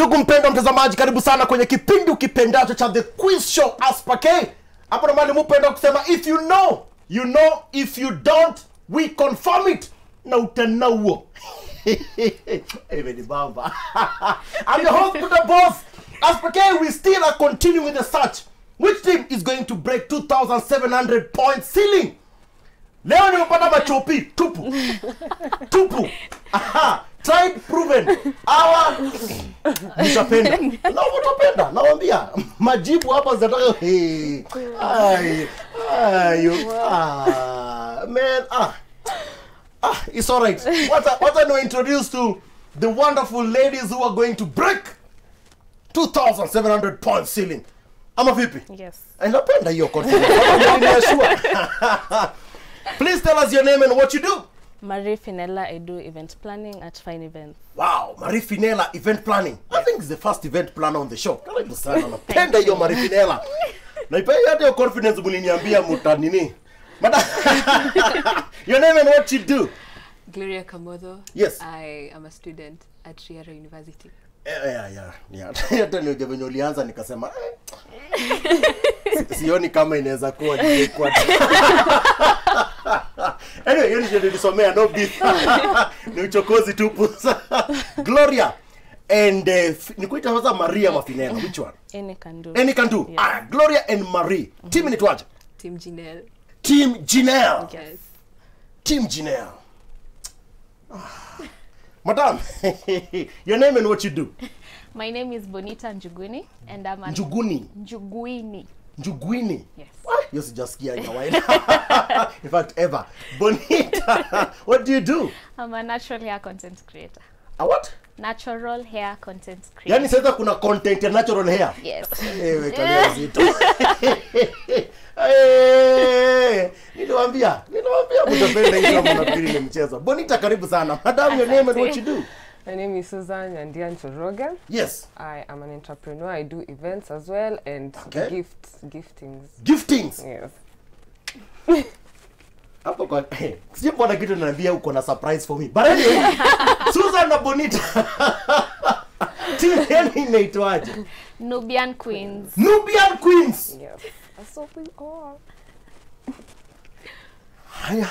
ndugu mpendwa mtazamaji karibu sana kwenye kipindi ukipendacho cha the quiz show aspake hapo namani mupenda kusema if you know you know if you don't we confirm it. Na utanauo. Imenibamba i'm the host the boss. Aspake we still are continuing with the search. Which team is going to break 2700 point ceiling? Leo nimepata machopi. Tupu. Tupu. Aha, tried proven. Awa nitapenda na utapenda nawambia majibu hapa zinataka Hey, ay, ayo, ah, man ah, ah, it's all right. What a, what I introduce to the wonderful ladies who are going to break 2700 point ceiling. Ama vipi? Yes. Eh, napenda hiyo confidence. Please tell us your name and what you do Marie Finella, I do event planning at Fine Events. Wow, Marie Finella event planning. I think it's the first event planner on the show. Karibu sana. Napenda hiyo Marie Finella. Hata hiyo confidence mliniambia muta nini. Your name and what you do. Gloria Kamodo. Yes. I am a student at Riara University. Eh, yeah, yeah, yeah. Hata nioje venye ulianza nikasema eh. Si- sioni kama inaweza kuwa. Anyway, hiyo ndio nilisomea no beef. ni uchokozi tupu. Gloria and uh, nikuita sasa Maria Mafinela. Which one? Any can do. Any can do. Yeah. Ah, Gloria and Marie. Team inaitwaje? Team Janelle. Team Janelle. Yes. Team Janelle. Ah. Madam, your name and what you do? My name is Bonita Njuguni and I'm an Njuguni. Njuguini. Njugwini. Yes. What? Hiyo sijasikia in kawaida. In fact, ever. Bonita, what do you do? I'm a natural hair content creator. A what? Natural hair content creator. yani sasa kuna content ya natural hair. Yes. Ewe kalia zito. Niliwaambia, niliwaambia mtapenda hii kama mnafikiri ni mchezo. Bonita karibu sana. Madam, your name and what you do? My name is Susan Nyandia Choroge. Yes. I am an entrepreneur. I do events as well and Okay. gifts, giftings. Giftings. Yes. hapo kwa sijui mbona kitu naambia uko na surprise for me but anyway Susan na Bonita timu yenu inaitwaje Nubian Queens. Nubian Queens Yes. So we all. Haya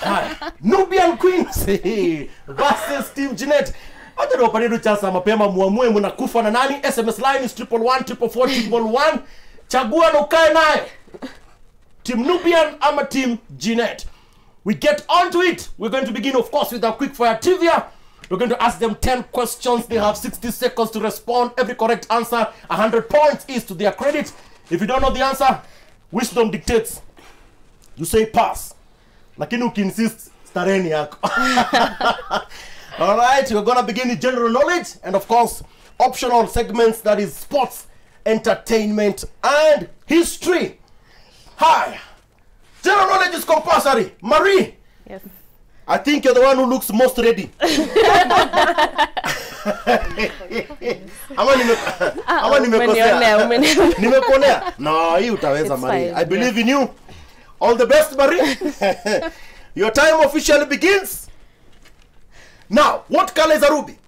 haya Nubian Queens versus Team Jeanette Acha niwapatie tu chance mapema muamue mnakufa na nani SMS line is triple one triple four triple one chagua na ukae nayo Team Nubian ama Team Jeanette. We get on to it. We're going to begin, of course, with our quick fire trivia. We're going to ask them 10 questions. They have 60 seconds to respond. Every correct answer, 100 points is to their credit. If you don't know the answer, wisdom dictates. You say pass. Lakini ukiinsist, stareni yako. alright we're gonna begin with general knowledge and, of course, optional segments that is sports, entertainment, and history. Hi. General knowledge is compulsory. Marie, Yes. I think you're the one who looks most ready. ama nime ama nimekosea. Umenionea, umenionea. No, hii utaweza mari I believe in you. All the best Marie. Your time officially begins. Now, what color is a ruby?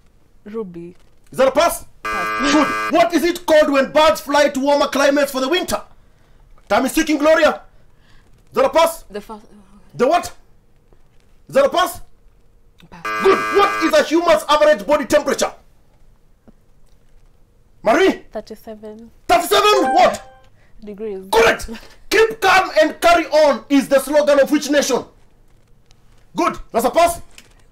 Ruby. Is that a pass? Good. What is it called when birds fly to warmer climates for the winter? Time is ticking, Gloria. Is that a pass? The first. The what? Is that a pass? Pass. Good. What is a human's average body temperature? Marie? 37 37 what? Degrees. Correct. Keep calm and carry on is the slogan of which nation? Good. That's a pass.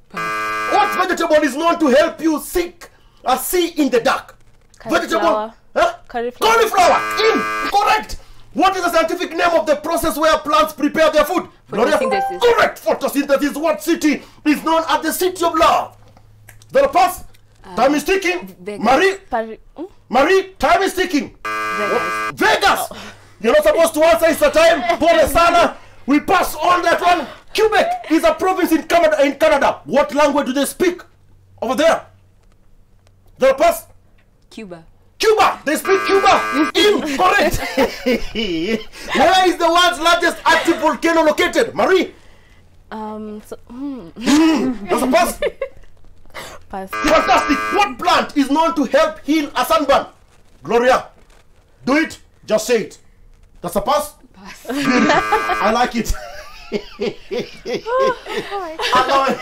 Pass. What vegetable is known to help you seek a sea in the dark? Vegetable. Cauliflower. Huh? Cauliflower. Cauliflower. In. Correct. What is the scientific name of the process where plants prepare their food? Photosynthesis. Correct. Photosynthesis. What city is known as the city of love? Is that a pass? time is ticking. Marie, Paris. Mm? Marie, time is ticking. Vegas. Vegas. You're not supposed to answer. It's the time. Pole sana. We pass on that one. Quebec is a province in Canada. In Canada, what language do they speak over there? The pass. Cuba. Cuba. They speak Cuba. Incorrect. Where is the world's largest active volcano located? Marie. Um, so, hmm. That's a pass. Pass. Fantastic. What plant is known to help heal a sunburn? Gloria, do it. Just say it. That's a pass. Pass. I like it. Hawaii.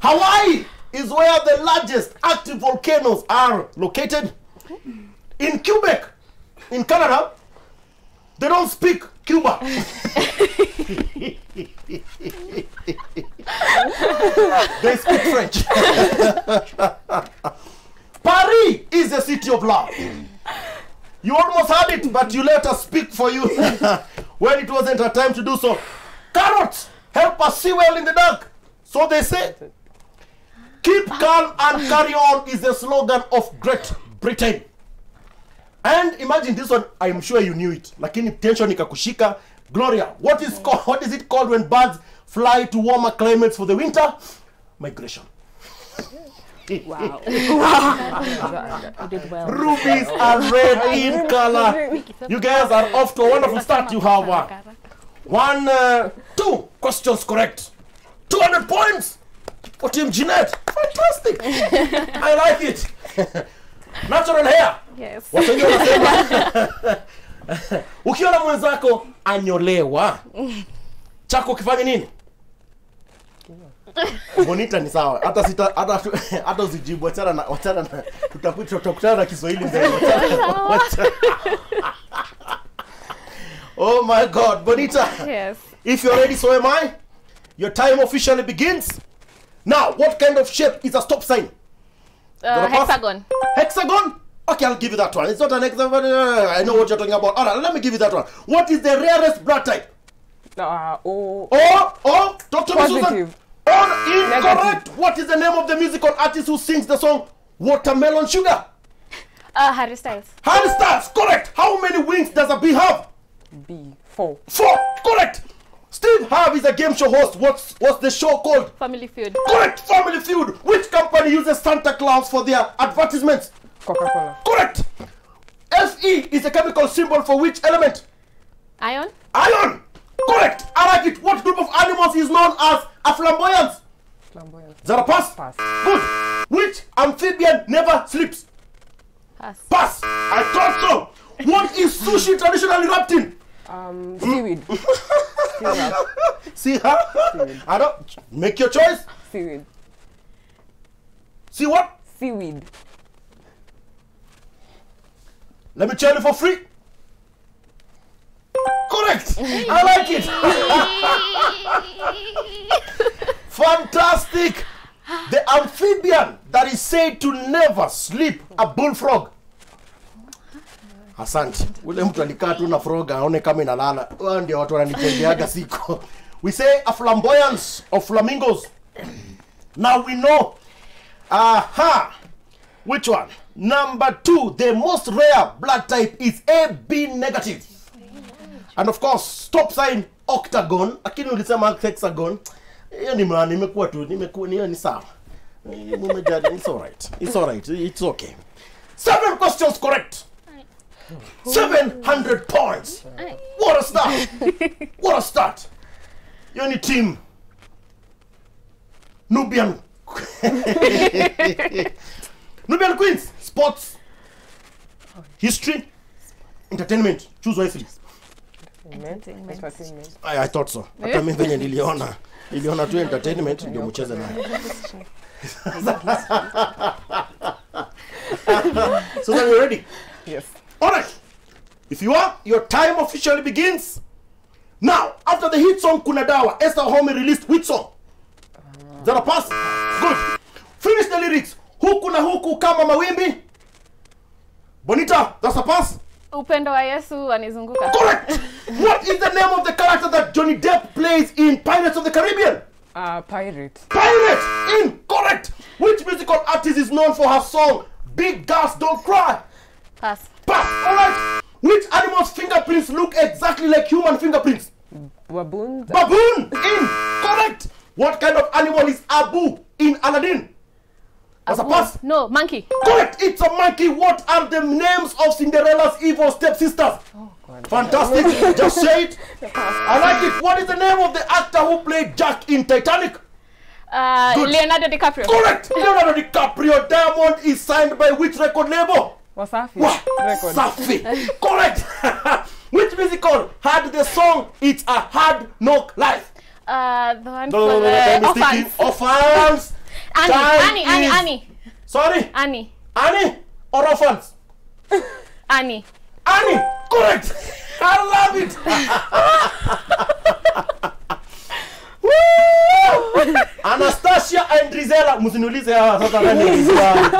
Hawaii is where the largest active volcanoes are located. In Quebec, in Canada, they don't speak Cuba. they speak French. Paris is a city of love. You almost had it, but you let us speak for you when it wasn't a time to do so. Carrots help us see well in the dark. So they say. Keep calm and carry on is the slogan of Great Britain. And imagine this one, I'm sure you knew it. Lakini tension ikakushika. Gloria, what is called, what is it called when birds fly to warmer climates for the winter? Migration. Wow. You did well. Rubies are red in color. You guys are off to a wonderful start. You have uh, one, uh, two questions correct. 200 points for Team Jeanette. Fantastic. I like it. Natural hair. Yes. Waswahili wanasema ukiona mwenzako anyolewa chako ukifanya nini bonita ni sawa hata sita hata hata usijibu wachana na wachana na tutakuta tutakutana na Kiswahili mbele. Oh my god bonita Yes. if you're ready so am I your time officially begins now what kind of shape is a stop sign Uh, hexagon. Hexagon? Okay, I'll give you that one. It's not an hexagon. I know what you're talking about. All right, let me give you that one. What is the rarest blood type? Uh, oh, Oh, oh, talk to me, Susan. Positive. Or incorrect. Negative. What is the name of the musical artist who sings the song Watermelon Sugar? Uh, Harry Styles. Harry Styles. Correct. How many wings does a bee have? B, four. Four. Correct. Steve Harvey is a game show host. What's what's the show called? Family Feud. Correct. Family Feud. Which company uses Santa Claus for their advertisements? Coca-Cola. Correct. Fe is a chemical symbol for which element? Iron. Iron. Correct. I like it. What group of animals is known as a? Flamboyant. Is that a pass? Pass. Good. Which amphibian never sleeps? Pass. Pass. I thought so. What is sushi traditionally wrapped in? Um, seaweed. seaweed. See her? I don't. Make your choice. Seaweed. See what? Seaweed. Let me tell you for free. Correct. I like it. Fantastic. The amphibian that is said to never sleep, a bullfrog. Asante. Ule mtu alikaa tu na frog aone kama inalala. Wao ndio watu wananijengeaga siko. We say a flamboyance of flamingos. Now we know. Aha. Which one? Number two, the most rare blood type is AB negative. And of course, stop sign octagon. Lakini ulisema hexagon. Hiyo ni mlani imekuwa tu nimekuwa ni ni sawa. mume mumejali, It's all right It's all right It's okay. Seven questions correct. 700 points. What a start. What a start. Hiyo ni team Nubian Nubian Queens, sports, history, entertainment. Choose wisely. Entertainment. I, I thought so. Hata mimi venye niliona niliona tu entertainment ndio mcheze nayo. so then you're ready. Yes. All right. If you are, your time officially begins. Now, after the hit song Kuna Dawa, Esther Home released which song? Is that a pass? Good. Finish the lyrics. Huku na huku kama mawimbi. Bonita, that's a pass. Upendo wa Yesu wanizunguka. Correct. what is the name of the character that Johnny Depp plays in Pirates of the Caribbean? Uh, pirate. Pirate. Incorrect. Which musical artist is known for her song Big Girls Don't Cry? Pass. Pass. All right. Which animal's fingerprints look exactly like human fingerprints? Baboon. Baboon. Incorrect. What kind of animal is Abu in Aladdin? That's a pass. No, monkey. Correct. It's a monkey. What are the names of Cinderella's evil stepsisters? Fantastic. Just say it. I like it. What is the name of the actor who played Jack in Titanic? Uh, Uh, Good. Leonardo DiCaprio. Correct. Leonardo DiCaprio Diamond is signed by which record label? Wasafi. Wah, Record. Safi. Correct. which musical had the song "It's a Hard Knock Life"? Uh, the one No, no, for no, no, the is ticking. orphans. Orphans. Annie, Annie, Annie, Annie, Sorry, Annie, Annie or orphans? Annie. Annie. Correct. I love it. Anastasia and Rizella. Msiniulize hawa sasa nani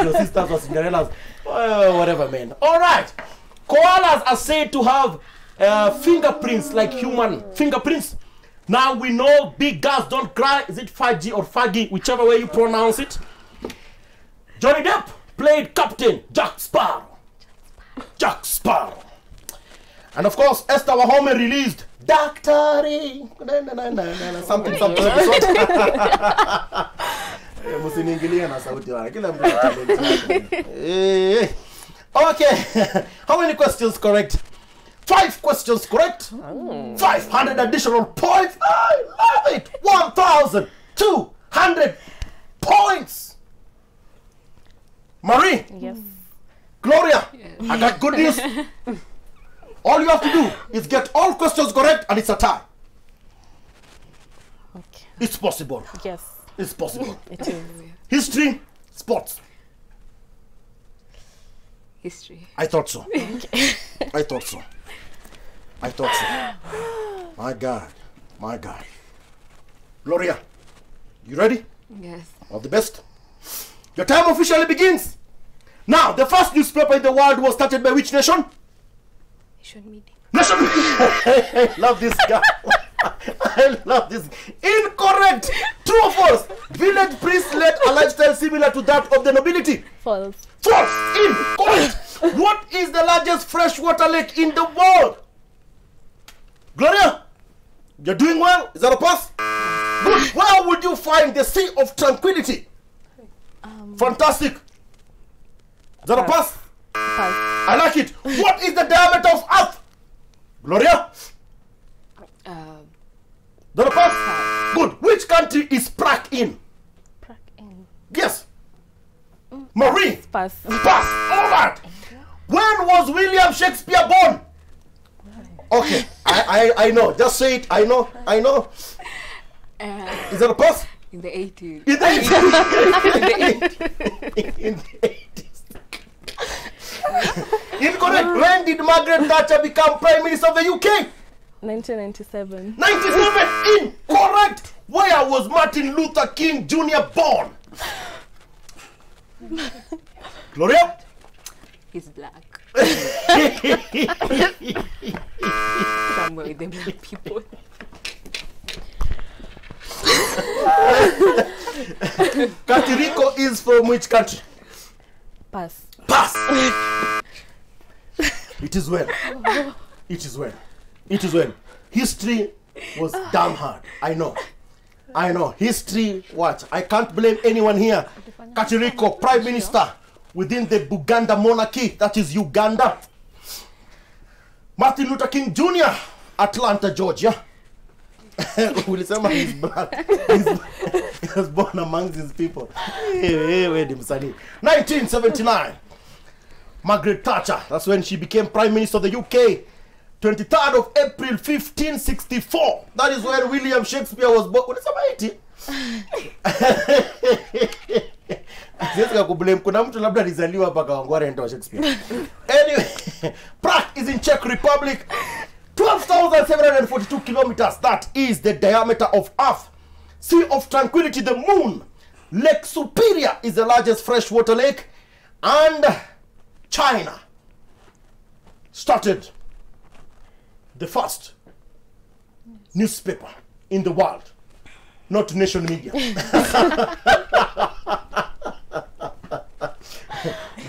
your sisters or Cinderella's. Oh, whatever man. All right. Koalas are said to have uh, fingerprints like human fingerprints. Now we know big girls don't cry. Is it Fagi or Fagi, whichever way you pronounce it? Johnny Depp played Captain Jack Sparrow. Jack Sparrow. And of course, Esther Wahome released Daktari. Na, Something, something. Eh, Msiniingilie na sauti wala. Kila mtu ana talent yake. Eh, Okay. How many questions correct? Five questions correct. 500 additional points. I love it. 1,200 points. Marie. Yes. Gloria, I got good news. all you have to do is get all questions correct and it's a tie. Okay. It's possible. Yes. It's possible. It is. History, sports. History. I thought so. I thought so. I thought so. My God. My God. Gloria, you ready? Yes. All the best. Your time officially begins. Now, the first newspaper in the world was started by which nation? Nation meeting. Nation. I love this guy. I love this. Incorrect. True or false? Village priests led a lifestyle similar to that of the nobility. False. False. Incorrect. what is the largest freshwater lake in the world? Gloria, you're doing well. Is that a pass? Good. Where would you find the Sea of Tranquility? Fantastic. Is that a pass? Pass. I like it. What is the diameter of Earth? Gloria? Um, That a pass? Good. Which country is Prague in? Prague in. Yes. Marie. Pass. Pass. All right. When was William Shakespeare born? Okay, I, I, I know. Just say it. I know. I know. uh, Is that a pass? in the 80s. In the 80s. In the 80s. Incorrect. When did Margaret Thatcher become Prime Minister of the UK? 1997. 97. Incorrect. Where was Martin Luther King Jr. born? Gloria? He's black. Somewhere with the black people. Katiriko is from which country? Pass. Pass. it is well. It is well. It is well. History was damn hard. I know. I know. History, what? I can't blame anyone here. Katiriko, Prime Minister within the Buganda monarchy, that is Uganda. Martin Luther King Jr., Atlanta, Georgia. ulisema he was born amongst his people Eh, eh, we ni msanii 1979 margaret thatcher that's when she became prime minister of the uk 23rd of april 1564 that is when william shakespeare was born ulisema 80 siwezi kakublame kuna mtu labda alizaliwa mpaka wangware wa shakespeare. Anyway prague is in czech republic. 12,742 kilometers that is the diameter of earth. Sea of tranquility the moon. Lake superior is the largest freshwater lake. And china started the first newspaper in the world. Not nation media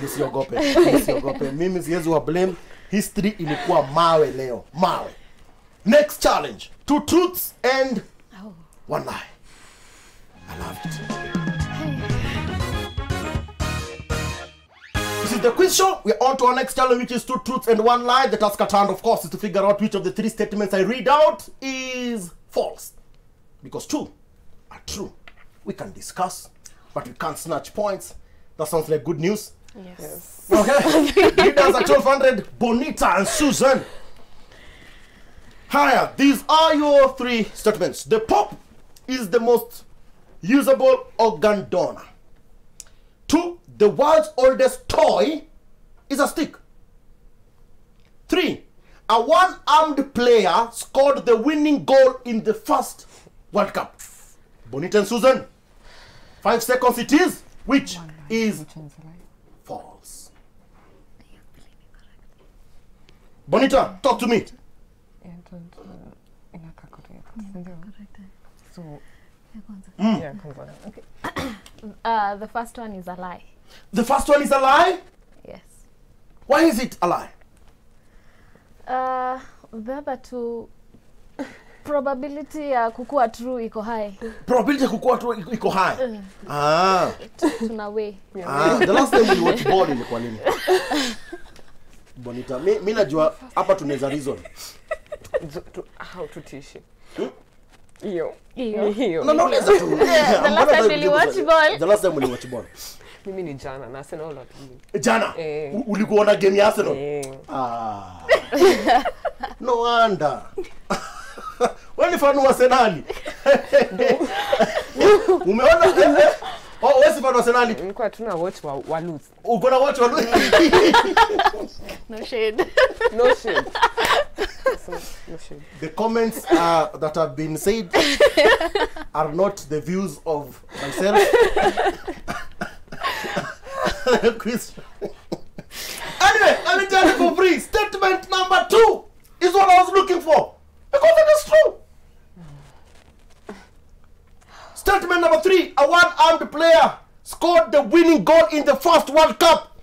msiogope msiogope mimi siwezi wa blame. History ilikuwa mawe leo. Mawe. Next challenge. Two truths and oh. one lie. I love it. This is the quiz show. We're on to our next challenge, which is two truths and one lie. The task at hand, of course, is to figure out which of the three statements I read out is false. Because two are true, we can discuss, but we can't snatch points. That sounds like good news. Yes. Okay. Leaders at 1200, Bonita and Susan. Higher. These are your three statements. The pop is the most usable organ donor. Two, the world's oldest toy is a stick. Three, a one armed player scored the winning goal in the first World Cup. Bonita and Susan. Five seconds it is. Which is false. Bonita, talk to me. Yeah, don't, inakaa correct, sindio? So, Mm. yeah. Okay. Uh, the first one is a lie. The first one is a lie. Yes. Why is it a lie? Uh, the other two probability ya kukua true iko high. Probability ya kukua true iko- high. Ah, Tuna way. ah, the last time we watch ball ilikuwa nini Bonita, mi, mi najua hapa tunaweza reason. How to teach hiyo Hiyo. ni hiyo Na no tu. Yeah, the last time you niliwatch ball. The last time uliwatch ball. mimi ni jana na Arsenal wapili Jana Eh. ulikuona game ya Arsenal. eh Ah. No wonder. Wewe Senali. Umeona? Oh, wewe si fan wa nilikuwa wa, wa lose Uko na watu wa No shade. no shade no shade The comments uh, that have been said are not the views of myself. Chris. anyway, let me tell you for free. Statement number two is what I was looking for. Because it is true. Statement number three a one armed player scored the winning goal in the first World Cup.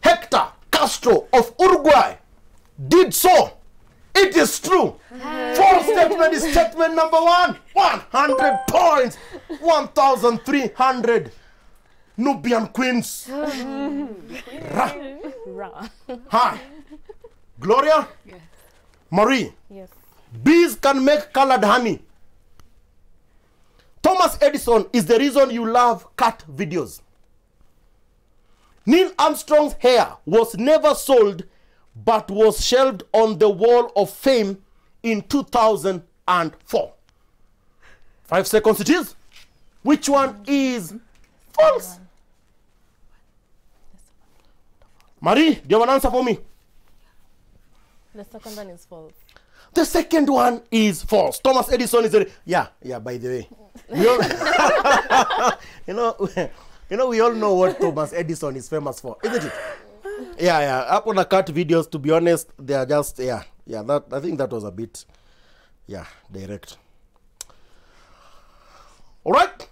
Hector Castro of Uruguay did so. It is true. False statement is statement number one. 100 points. 1,300. Nubian Queens. Ra. Ra. Hi. Gloria. Yes. Marie. Yes. Bees can make colored honey. Thomas Edison is the reason you love cat videos. Neil Armstrong's hair was never sold but was shelved on the wall of fame in 2004. Five seconds it is. Which one is false? Marie, do you have an answer for me? The second one is false. The second one is false. Thomas Edison is a yeah, yeah. By the way, all, you know, you know, we all know what Thomas Edison is famous for, isn't it? Yeah, yeah. Up on the cut videos, to be honest, they are just yeah, yeah. That I think that was a bit, yeah, direct. All right.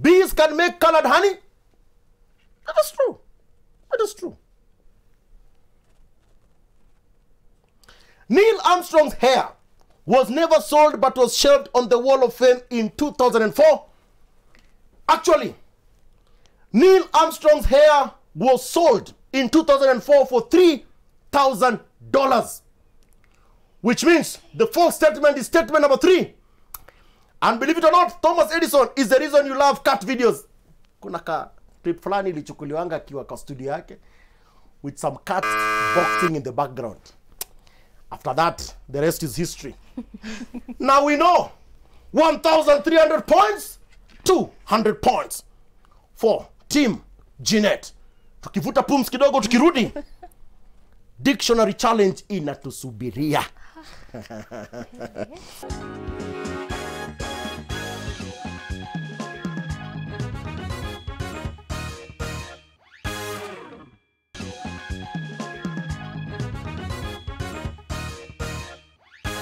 Bees can make colored honey. That is true. That is true. Neil Armstrong's hair was never sold but was shelved on the Wall of Fame in 2004. Actually, Neil Armstrong's hair was sold in 2004 for $3,000. Which means the false statement is statement number three. And believe it or not, Thomas Edison is the reason you love cat videos. Kuna ka clip fulani ilichukuliwanga akiwa kwa studio yake with some cats boxing in the background. After that, the rest is history. now we know 1,300 points, 200 points for Team Jeanette. Tukivuta pums kidogo tukirudi, dictionary challenge inatusubiria.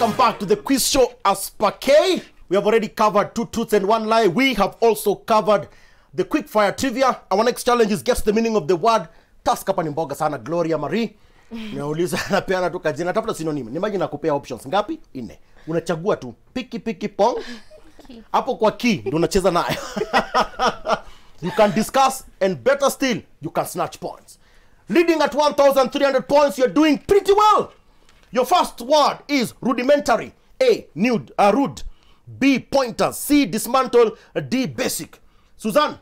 Welcome back to the quiz show as per K. We have already covered two truths and one lie. We have also covered the quick fire trivia. Our next challenge is guess the meaning of the word. Task hapa ni mboga sana Gloria Marie. Nauliza napeana tu kajina tafuta synonym. Ni maji nakupea options ngapi? Nne. Unachagua tu piki piki pong. Hapo kwa key ndio unacheza nayo. you can discuss and better still you can snatch points. Leading at 1300 points you're doing pretty well. Your first word is rudimentary, A. Nude, uh, rude. B. Pointer. C. Dismantle. D. Basic. Suzanne,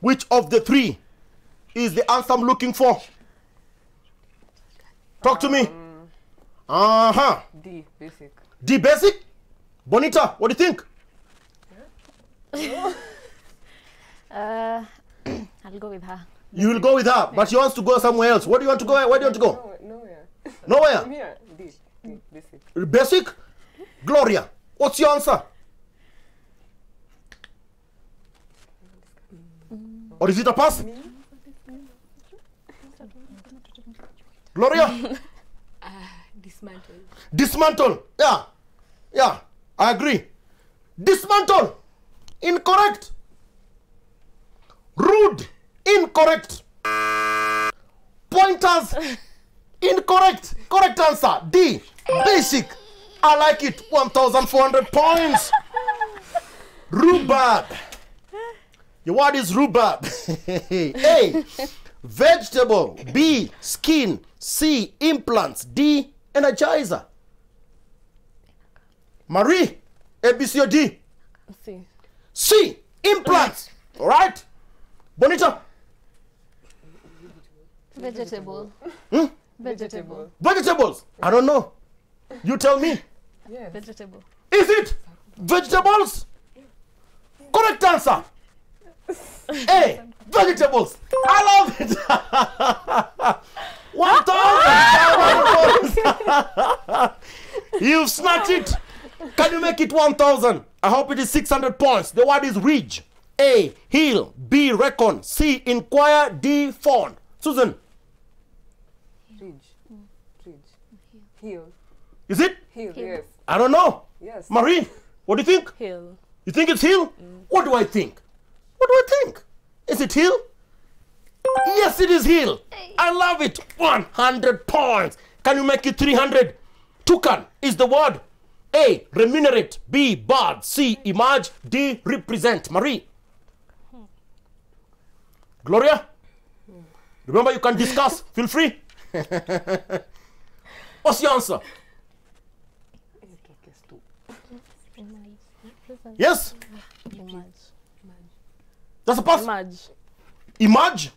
which of the three is the answer I'm looking for? Talk to me. Uh huh. D, basic. D. Basic. Bonita, what do you think? Uh, I'll go with her. You will go with her, but she wants to go somewhere else. Where do you want to go? Where do you want to go? No, nowhere. Basic. Basic? Gloria, what's your answer? Or is it a pass? Gloria, Dismantle. dismantle. Yeah, yeah, I agree. Dismantle. Incorrect. Rude. Incorrect. Pointers. Incorrect. Correct answer. D. Basic. I like it. 1,400 points. Rhubarb. Your word is rhubarb. A. Vegetable. B. Skin. C. Implants. D. Energizer. Marie. A, B, C, or D? See. C. Implants. All right. Bonita. Vegetable. Hmm? Vegetable. Vegetables. I don't know. You tell me. Yes. Vegetable. Is it vegetables? Correct answer. A. Vegetables. I love it. One thousand. You've snatched it. Can you make it one thousand? I hope it is six hundred points. The word is ridge. A. Hill. B. Reckon. C. Inquire. D. Fawn. Susan, Ridge. Ridge. Heel. is it? Heel, yes. I don't know. Yes. Marie, what do you think? Hill. You think it's Hill? Mm. What do I think? What do I think? Is it Hill? Yes, it is Hill. I love it. 100 points. Can you make it 300? Toucan is the word. A. Remunerate. B. Bard. C. Emerge. D. Represent. Marie. Gloria? Remember, you can discuss. Feel free. What's your answer? Yes? Emerge. That's a pass. Emerge. Emerge?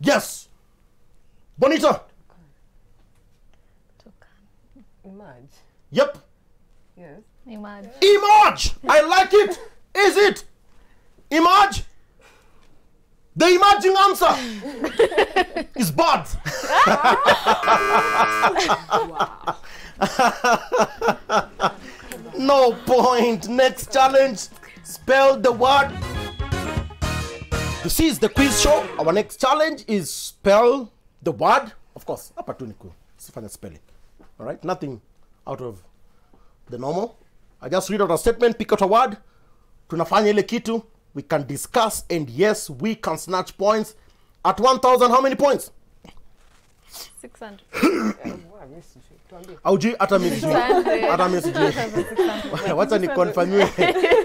Yes. Bonita? Emerge. Yep. Yes. Emerge. Emerge! I like it. Is it? Emerge? The emerging answer is bad. no point. Next challenge. Spell the word. This is the quiz show. Our next challenge is spell the word. Of course, hapa tu ni kufanya spelling. All right, nothing out of the normal. I just read out a statement, pick out a word. Tunafanya ile kitu. We can discuss, and yes, we can snatch points. At 1,000, how many points? 600. Wow, mimi sijui. Tuambie. Aujui hata. Hata. Wacha ni confirmiwe.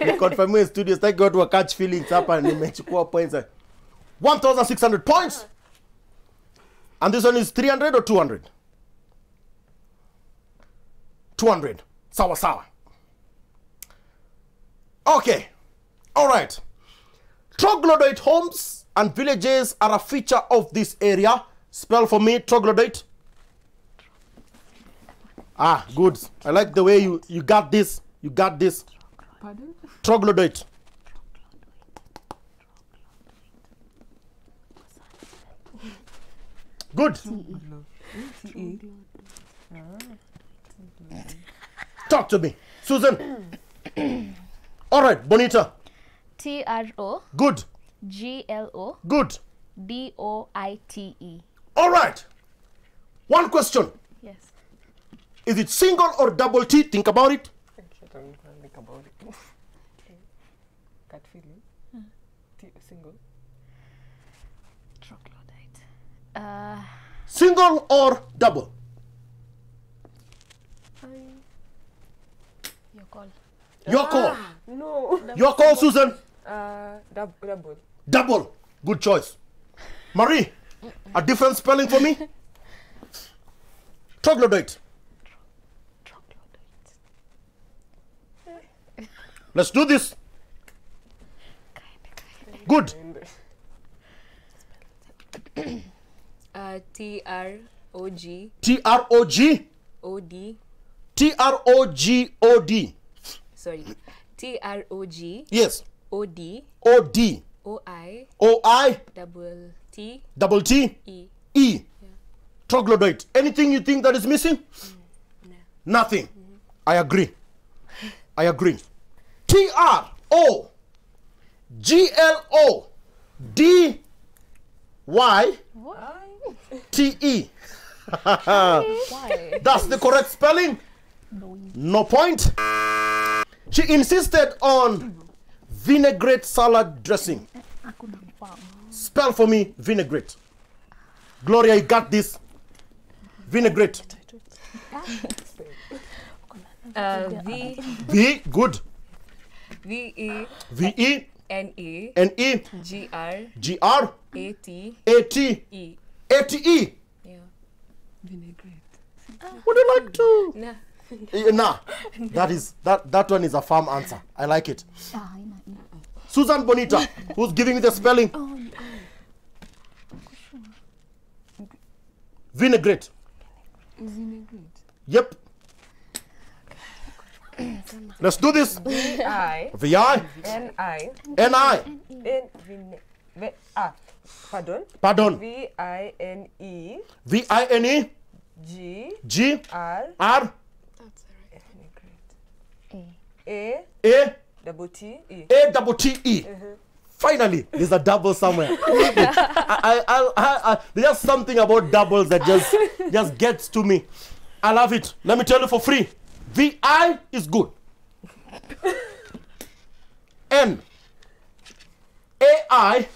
Ni confirmiwe studio. Sitaki watu wa catch feelings hapa nimechukua points. 1,600 points. And this one is 300 or 200? 200. Sawa sawa. Okay. All right. Troglodyte homes and villages are a feature of this area. Spell for me troglodyte. Ah, good. I like the way you you got this. You got this. Pardon? Troglodyte. Good. Talk to me, Susan. All right, Bonita. T R O Good. G L O Good. D O I T E. All right. One question. Yes. Is it single or double T? Think about it. I don't even think about it. Gut feeling. T single. Troglodyte. Uh, Single or double? your call. Your call. No. Your call, Susan. Uh, dub- double. Double. Good choice. Marie, a different spelling for me? Troglodyte. Troglodyte. Let's do this. Good. Uh, T R O G T R O G O D. T R O G O D. Sorry. T R O G Yes. O D O D O I O I double T double T E. E. Troglodyte. Anything you think that is missing? Mm, Nothing. Mm-hmm. I agree. I agree. T R O G L O D Y T E. That's the correct spelling. No point. She insisted on vinaigrette salad dressing. Spell for me vinaigrette. Gloria, you got this. Vinaigrette. Uh, V V, good. V E V E N E N E G R G R A T A T E. A T E. Yeah. Vinaigrette. Would you like to? Nah. Eh, Nah, that is that that one is a firm answer. I like it. Susan Bonita, who's giving me the spelling? Vinaigrette. Yep. Let's do this. I V I N I N I. N vine- ve- ah pardon Pardon. V I N E V I N E G G R R A A double T E. A double T E. Mm-hmm. Finally, there's a double somewhere. I, I, I, there's just something about doubles that just just gets to me. I love it. Let me tell you for free. V I is good. N A I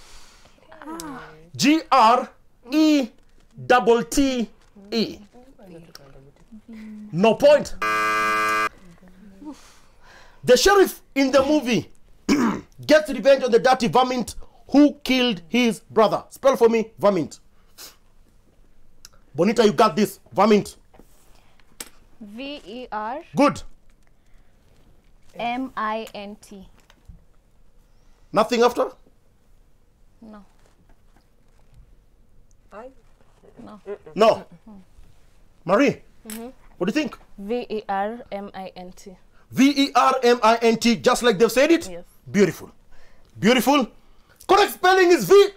G R E double T E. No point. The sheriff in the movie gets revenge on the dirty vermint who killed his brother. Spell for me, vermint. Bonita, you got this. Vermint. V E R Good. M I N T. Nothing after? No. I No. No. Marie, mm-hmm. what do you think? V E R M I N T. V E R M I N T, just like they've said it? Yes. Beautiful. Beautiful. Correct spelling is V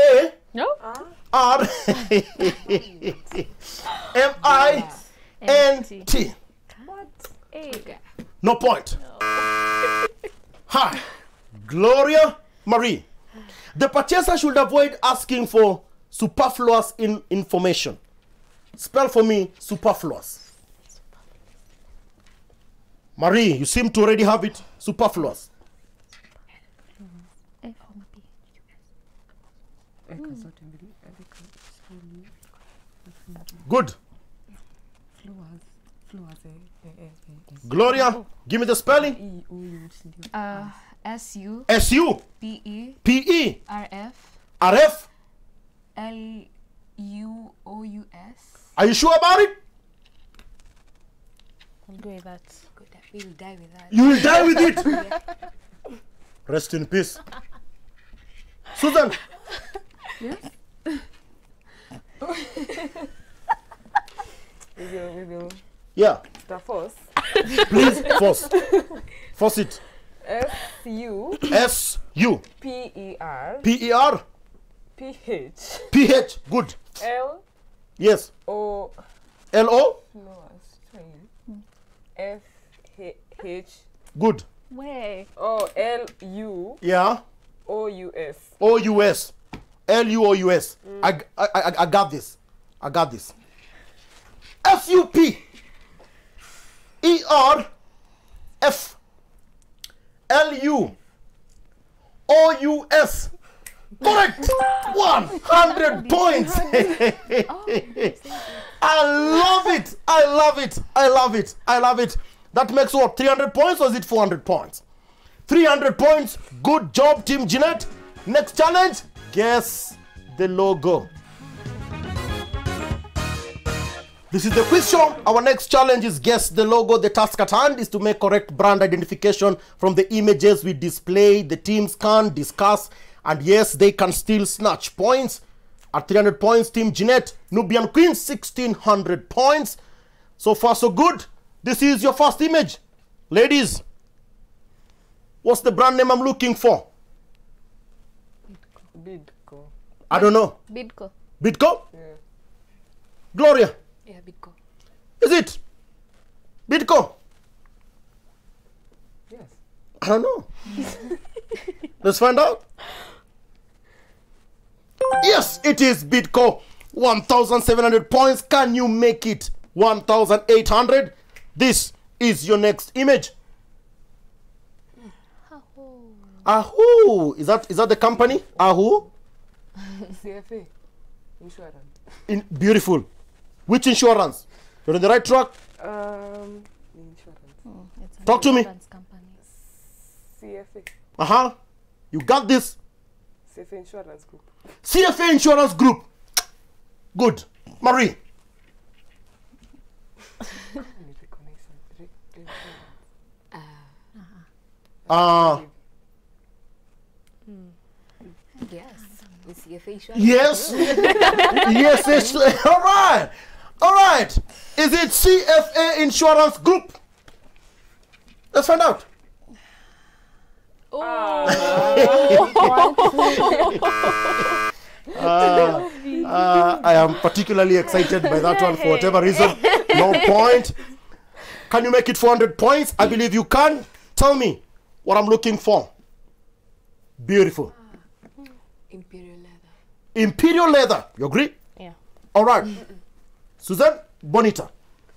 A No? R M I N T. A. No point. Hi, Gloria Marie. The purchaser should avoid asking for superfluous in information. Spell for me superfluous. Marie, you seem to already have it. Superfluous. F O B. Eka zote mbili. Eka slowly. Good. Flowers. Flowers. Gloria, give me the spelling. U U. Uh, S U S U P E P E R F R F. L U O U S. Are you sure about it? I'll go with that. Good, we will die with that. You will die with it. Rest in peace. Susan, Yes. We will we will yeah, the force. please force. Force it. S U S U P E R P E R P H P H. Good. L Yes. O L O. no strange. Hmm. F H- H Good. Where? O L U Yeah. O U S. O U S. L U O U S. Mm. I, I, I, I got this. I got this. F U P E R F L U O U S. Correct. 100 points. I love it. I love it. I love it. I love it. That makes what? 300 points or is it 400 points? 300 points. Good job, Team Jeanette. Next challenge guess the logo. This is the quiz show. Our next challenge is guess the logo. The task at hand is to make correct brand identification from the images we display. The teams can discuss, and yes, they can still snatch points. At 300 points, Team Jeanette, Nubian Queen, 1600 points. So far, so good. This is your first image. Ladies, what's the brand name I'm looking for? Bidco. I don't know. Bidco. Bitco? Yeah. Gloria, Yeah, Bidco. is it? Bidco? Yes. I don't know. Let's find out. Yes, it is Bidco. 1,700 points. Can you make it 1,800? This is your next image. Ahoo. Is that is that the company? Ahoo. CFA. Insurance. In, beautiful. Which insurance? You're on the right track. Um, insurance. It's an Talk to me. insurance company. CFA. Uh huh. You got this. CFA Insurance Group. CFA Insurance Group. Good. Marie. Need recognition. Re- re- Uh, Yes. With CFA insurance. yes. yes, it's all right. All right. Is it CFA Insurance Group? Let's find out. Uh, uh, I am particularly excited by that one for whatever reason. No point. Can you make it 400 points? I believe you can. Tell me what I'm looking for. Beautiful. Imperial leather. Imperial leather. You agree? Yeah. All right. Susan, Bonita.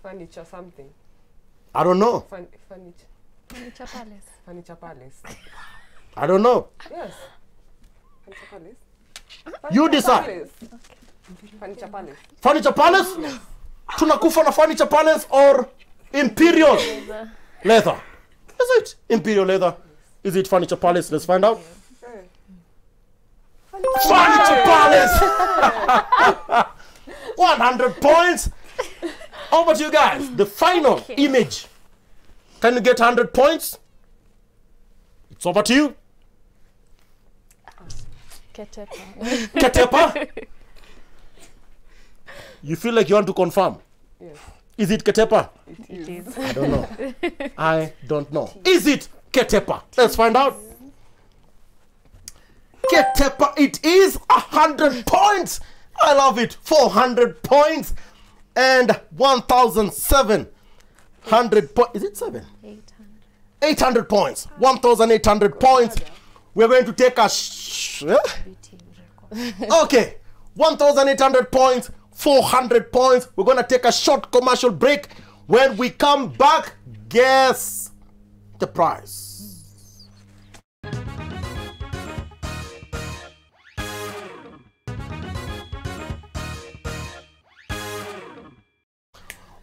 Furniture something. I don't know. Fun- furniture. Furniture Palace. Furniture Palace. I don't know. Yes. Furniture Palace. You Furniture decide. Palace. Furniture Palace. Furniture Palace? Tunakufa na Furniture Palace or Imperial leather? Is it Imperial leather? Is it Furniture Palace? Let's find out. Yeah. Furniture Palace! 100 points. Over to you guys. The final image. Can you get 100 points? It's over to you. Ketepa. Ketepa? You feel like you want to confirm? Yes. Is it Ketepa? It is. It is. I don't know. I don't know. Is it Ketepa? Let's find out. Ketepa, it is a hundred points. I love it. Four hundred points and one thousand seven hundred points. Is it seven? 800. 800 points. 1,800 points. We're going to take a. Sh- eh? okay. 1,800 points. 400 points. We're going to take a short commercial break. When we come back, guess the prize.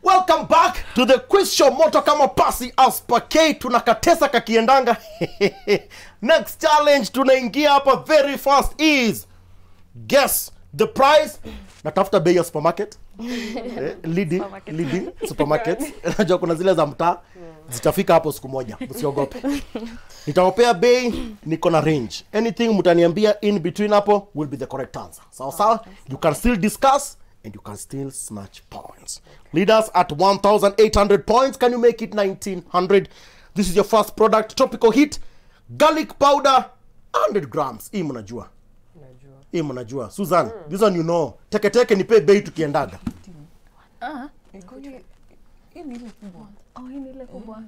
welcome back to the quiz show moto kama pasi as per K tunakatesa kakiendanga next challenge tunaingia hapa very fast is guess the price natafuta bei ya supermarket. Eh, leading, leading supermarket. Najua kuna zile za mtaa. Zitafika hapo siku moja. Msiogope nitaopea bei niko na range. Anything mtaniambia in between hapo will be the correct answer. Sawa so, sawa. You can still discuss and you can still snatch points. Leaders at 1800 points. Can you make it 1900 this is your first product tropical heat. Garlic powder 100 grams. Hii mnajua. Najua. Hii mnajua susan mm. this one you know teketeke nipe bei tukiendaga ni- hii ni ile kubwa. Oh, hii ni ile kubwa.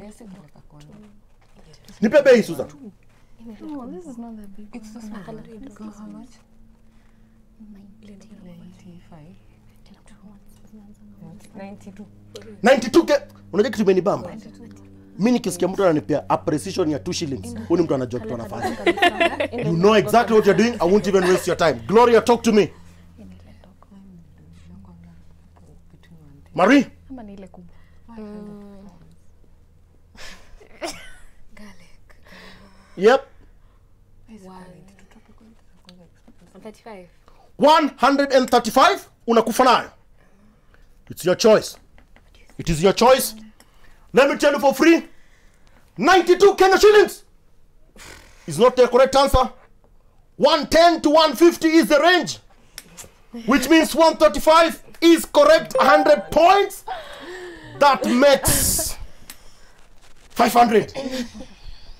Yes, kupeleka kona. nipe bei susan No, this is not the big It's one. small. Colour red. How how much? 95. 92. 92 ke unajua kitu imenibamba mi nikisikia mtu ananipea appreciation ya 2 shillings huyu ni mtu anajua kitu anafanya. You know exactly what you're doing i won't even waste your time. Gloria talk to me. Marie? Ama ni ile kubwa. Yep. 135. 135 unakufa nayo. It's your choice. It is your choice let me tell you for free. 92 kenya shillings. Is not the correct answer. 110 to 150 is the range which means 135 is correct 100 points. That makes 500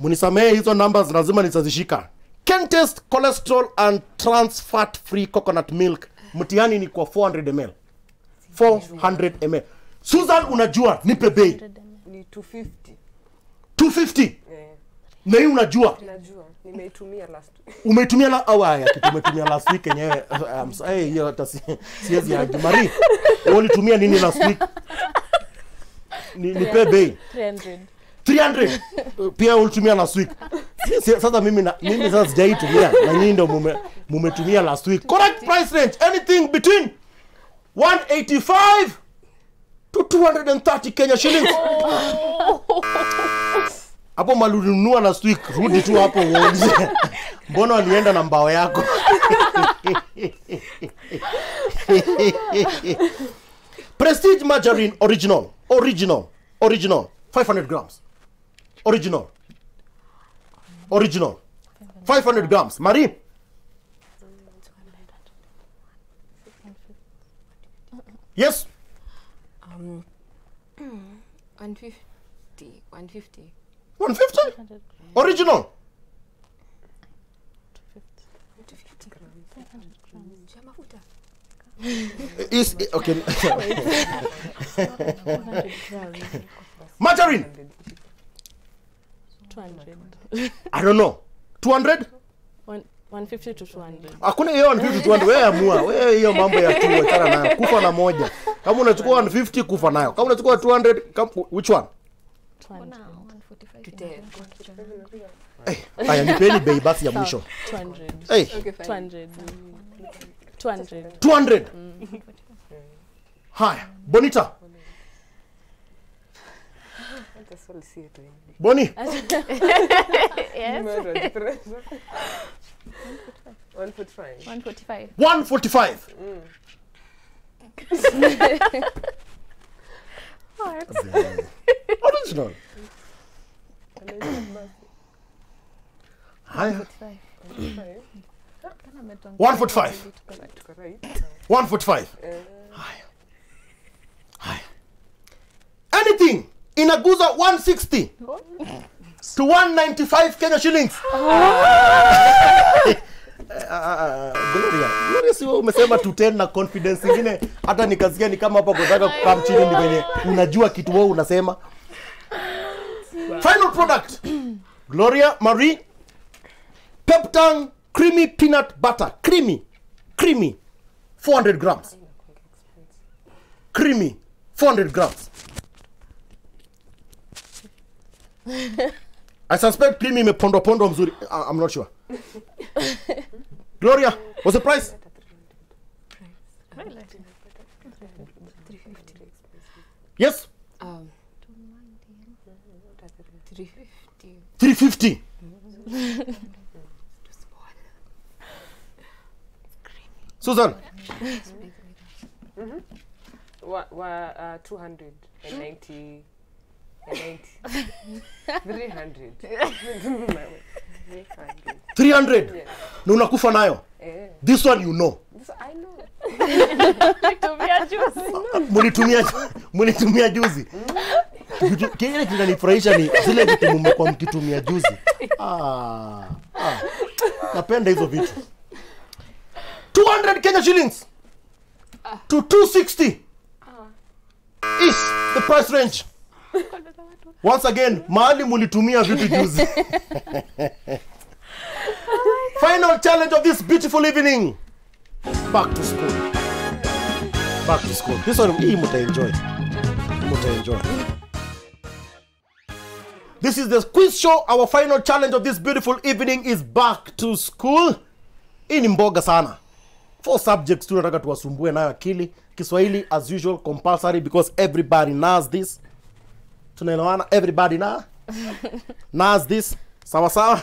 munisamehe hizo numbers lazima nitazishika. Kentest cholesterol and trans fat free coconut milk. Mtihani ni kwa 400 ml. 400 ml. Susan unajua nipe bei 250 250 eh, na hii unajua? Najua. Nimeitumia last week. umeitumia la awaya kitu umetumia last week yenyewe. Um, so- hiyo hata si- siwezi aji mari ulitumia nini last week? Ni, nipe bei 300 300 Uh, pia ulitumia last week. Sasa mimi na, mimi sasa sijaitumia. Na nyinyi ndio mume mumetumia last week. Correct price range. Anything between 185 to 230 Kenya shillings. Hapo malinunua last week rudi tu hapo uulize mbona walienda na mbao yako? Prestige margarine original original original 500 grams. Original. Original. 500 grams. Marie? Yes 150. 150. 150 original? Cha mafuta. is okay. Margarine? 200 i don't know. 200 One- 150 to 200. Hakuna hiyo 150 to 200. Wewe amua. Wewe hiyo mambo ya tu achana nayo. Kufa na moja. Kama unachukua 150 kufa nayo. Kama unachukua 200 which one? 20. Hey, aya nipeni bei basi ya mwisho. 200. Hey. Eh. Okay, 200. 200. 200. Haya, Bonita. Boni. yes. 145. 145. 145! Mm. Hearts. Original. Haya. 145. 145. Haya. Haya. Anything inaguza 160. To 195 kenya shillings. Ah, ah, ah, Gloria, Gloria si umesema to 10 na confidence ingine hata nikasikia ni kama hapa kutaka kukaa chini ni venye unajua kitu wewe unasema. Final product. Gloria Marie Peptang creamy peanut butter. Creamy creamy 400 grams. Creamy 400 grams I suspect creamy imepondwa pondwa mzuri. I- I'm not sure. Gloria what's the price? Yes. Um, 350. 350 Susan. Wa, wa, uh, 290 and 90 300 300 300 na unakufa nayo. Yeah. this one you know. This mlitumia mlitumia juzi. Kile kinanifurahisha ni zile vitu mmekuwa mkitumia juzi. Ah, ah. napenda hizo vitu. 200 kenya shillings to 260 is the price range once again mahali mulitumia vitu juzi? Final challenge of this beautiful evening. Back to school. Back to school. This one hii mutaenjoy. Mutaenjoy. This is the quiz show. Our final challenge of this beautiful evening is back to school. Hii ni mboga sana. Four subjects tu nataka tuwasumbue nayo akili. Kiswahili as usual compulsory because everybody knows this tunaelewana? Everybody na? Nas this? Sawa sawa?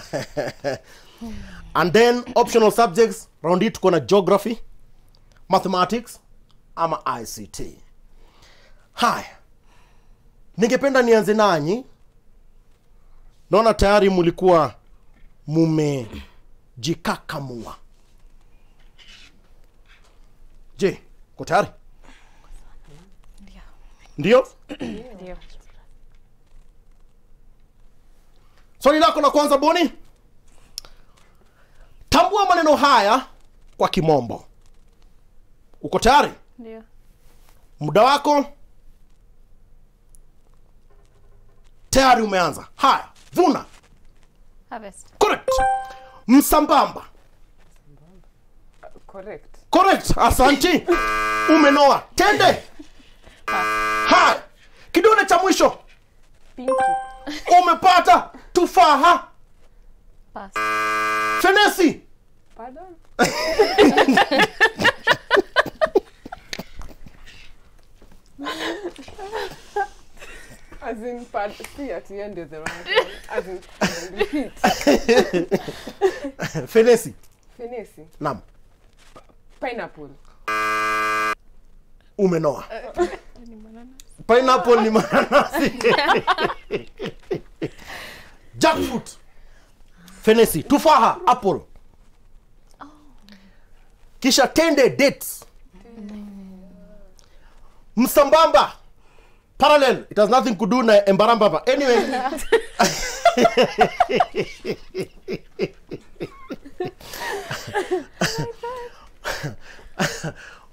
And then optional subjects round hii tuko na geography mathematics ama ict haya. Ningependa nianze nanyi. Naona tayari mulikuwa mumejikakamua. Je ko tayari? Ndio Ndio. Swali lako la kwanza boni. Tambua maneno haya kwa kimombo. Uko tayari? Ndio. muda wako tayari umeanza. Haya vuna. Harvest. correct. Msambamba. Correct. correct. Asanti. Umenoa. Tende haya. Kidole cha mwisho. Pinky. umepata tufaha Pass. fenesi Pardon? As in, pard, see at the end of the round. As in, pardon, repeat. fenesi Fenesi. nam Pineapple. umenoa pineapple ni mananasi. Jackfruit. Fenesi tufaha apple. Kisha tende dates. Msambamba. Parallel. It has nothing to do na embarambamba. Anyway.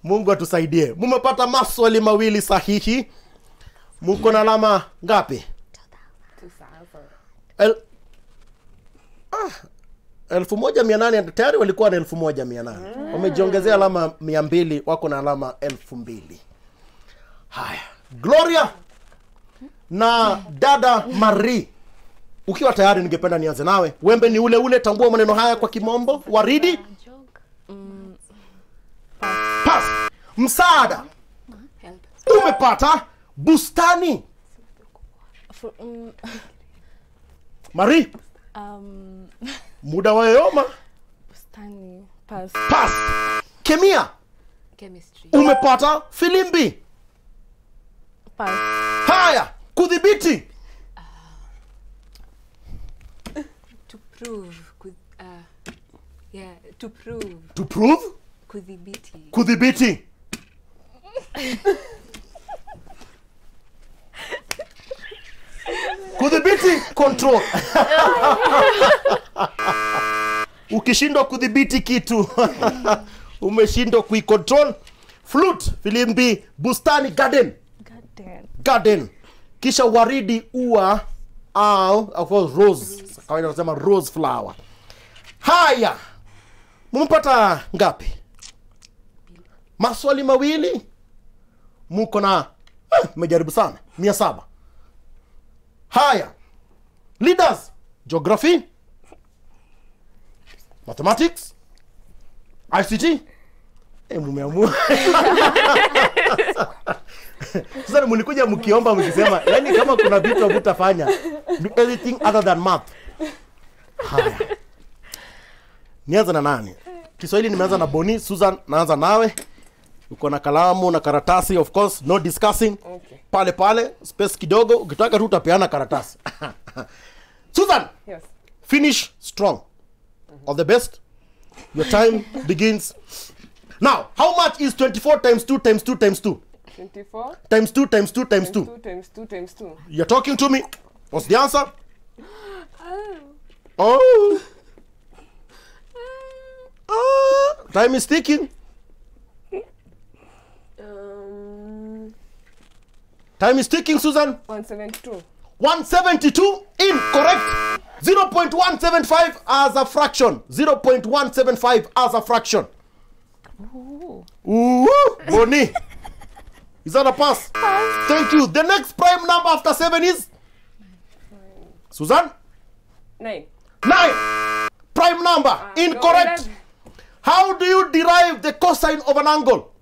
Mungu atusaidie. Mumepata maswali mawili sahihi muko na alama ngapi. El... ah, elfu moja mia nane. Tayari walikuwa na elfu moja mia nane. Wamejiongezea alama mia mbili wako na alama elfu mbili. Haya. Gloria na dada marie. Ukiwa tayari ningependa nianze nawe. Wembe ni ule ule tambua maneno haya kwa kimombo. Waridi. Pass. msaada. Umepata bustani For, um, marie um, muda wayoma bustani. Pass. Pass. kemia Chemistry. umepata filimbi Pass. haya kudhibiti To prove. Could, uh, yeah, to prove. to prove Kudhibiti. kudhibiti kudhibiti control. Ukishindwa kudhibiti kitu umeshindwa kuicontrol. Flute filimbi bustani garden. Garden, garden. Kisha waridi ua au of course rose. Kawaida nasema rose flower. Haya. Mumpata ngapi? Maswali mawili. Muko na eh, mejaribu sana. Mia saba haya. Leaders. Geography. Mathematics. Ict eh, mumeamua sasa mlikuja mkiomba mkisema yani kama kuna vitu hamtafanya do anything other than math. Haya. Nianza na nani? Kiswahili nimeanza na boni susan naanza nawe uko na kalamu na karatasi of course no discussing Okay. pale pale space kidogo ukitaka tu utapeana karatasi susan Yes. finish strong mm -hmm. all the best your time begins now how much is 24 times 2 times 2 times 2 24 times 2 times 2 times 2 2 times 2 times 2. You're talking to me. What's the answer? Oh. oh time is ticking. Time is ticking, Susan. 172. 172 incorrect. 0.175 as a fraction. 0.175 as a fraction. Ooh, Ooh, Boni. Is that a pass? Thank you. The next prime number after 7 is? Susan? 9. 9. Prime number. Uh, Incorrect. How do you derive the cosine of an angle?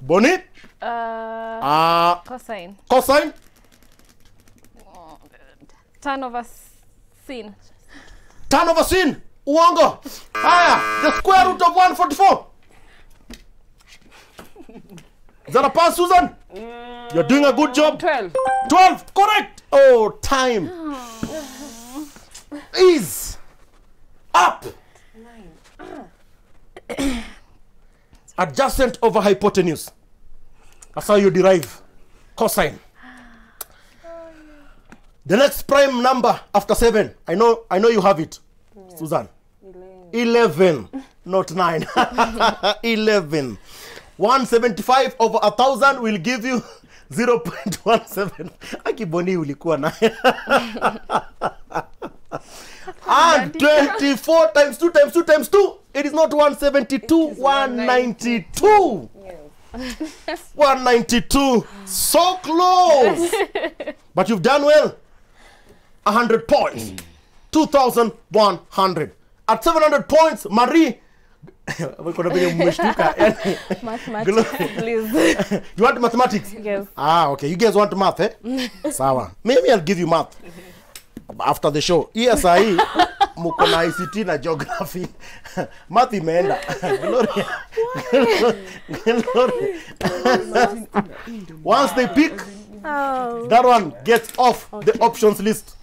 Boni? Uh, Ah, cosine. cosine? Tan over sin. Tan over sin. Uongo. Haya, the square root of 144. Is that a pass, Susan? You're doing a good job. 12. 12. Correct. Oh, time is up. Adjacent over hypotenuse. That's how you derive cosine. The next prime number after seven. I know. I know you have it, Yeah. Susan. 11 not 9 11 175 over a thousand will give you 0.17 akiboni ulikuwa naye and 24 times 2 times 2 times 2 it is not 172 192 192 so close. But you've done well. 100 points. 2100 at 700 points marie. Kuna venye mmeshtuka you want mathematics? Yes. ah okay. You guys want math eh? Sawa. Maybe i'll give you math after the show. Esi hii mko na ict na geography math imeenda Gloria. Gloria. once they pick Oh. that one gets off the options list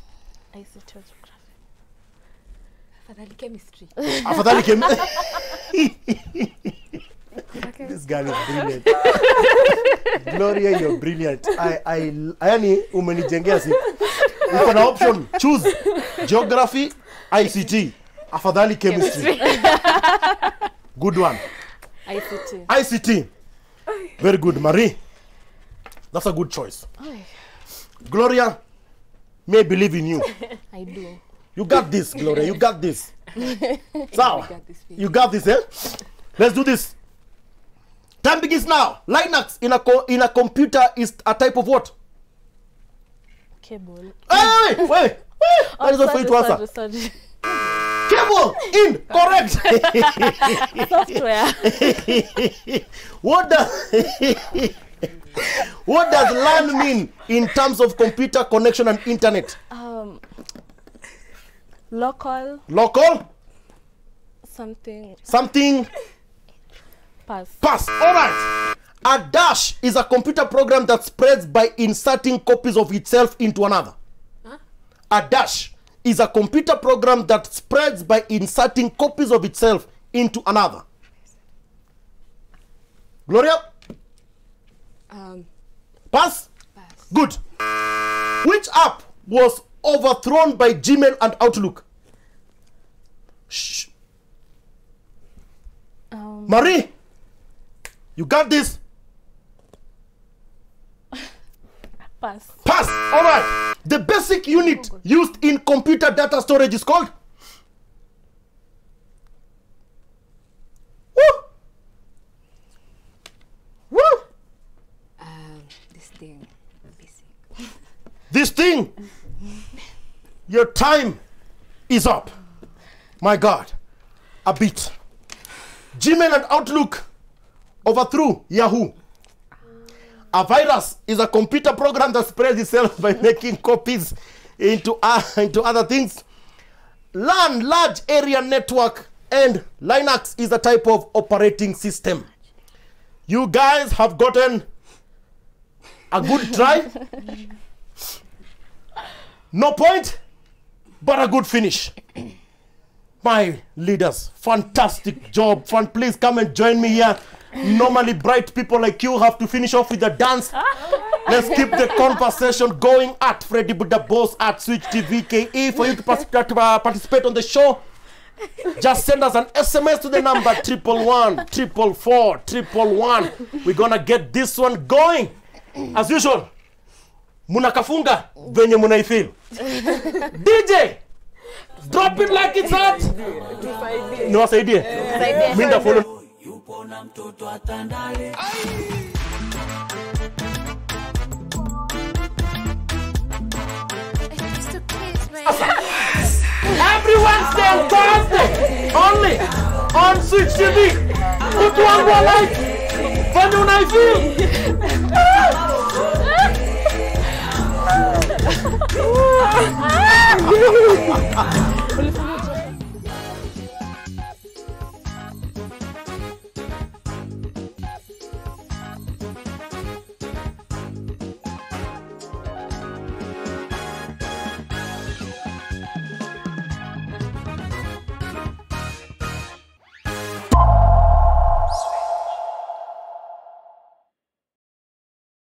afadhali chemistry. Afadhali chemistry. Kem this girl is brilliant. Gloria you're brilliant. I i yani umenijengea siku uko na option. Choose geography ict afadhali chemistry. Good one. ICT. ict very good marie. That's a good choice. Gloria may believe in you. I do. you got this gloria. You got this. Sawa. Got. You got this, eh? Let's do this. Time begins now. Linux in a co- in a computer is a type of what? Cable. Hey, wait, wait, wait. That is not for you to answer. sorry, sorry. Cable in correct. Software. what does what does LAN mean in terms of computer connection and internet? um, local Local something something pass. pass. All right. A dash is a computer program that spreads by inserting copies of itself into another. A dash is a computer program that spreads by inserting copies of itself into another. Gloria, Um, pass. pass. Good. Which app was overthrown by Gmail and Outlook? Shh. Um, Marie, you got this. pass. Pass. All right. The basic unit used in computer data storage is called. Woo. Woo. Um, this thing. Basic. This thing. Your time is up. My God. A bit. Gmail and Outlook overthrew Yahoo. A virus is a computer program that spreads itself by making copies into, uh, into other things. LAN, large area network, and Linux is a type of operating system. You guys have gotten a good try. No point, but a good finish. My leaders, fantastic job. Fun, please come and join me here. Normally, bright people like you have to finish off with a dance. Let's keep the conversation going at Freddy Buddha Boss at Switch TV KE for you to uh, participate on the show. Just send us an SMS to the number triple one triple four triple one. We're gonna get this one going. As usual, munakafunga venye munaifeel. DJ, drop it like it's hot. Niwasaidie. Mimi ndafollow. Every Wednesday and Thursday only on Switch TV. Mtu wangu wa life, venye unaifeel. 원래 아, 아, 아.